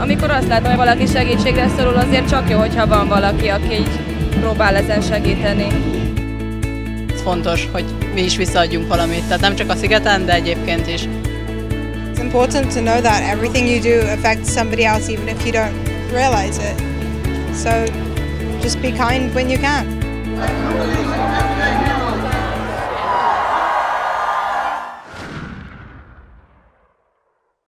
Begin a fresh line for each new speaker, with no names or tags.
amikor azt látom, hogy valaki segítségre szorul, azért csak jó, hogyha van valaki, aki így próbál ezen segíteni.
Ez fontos, hogy mi is visszaadjunk valamit, tehát nem csak a szigeten, de egyébként is.
It's important to know that everything you do affects somebody else even if you don't realize it. So just be kind when you can.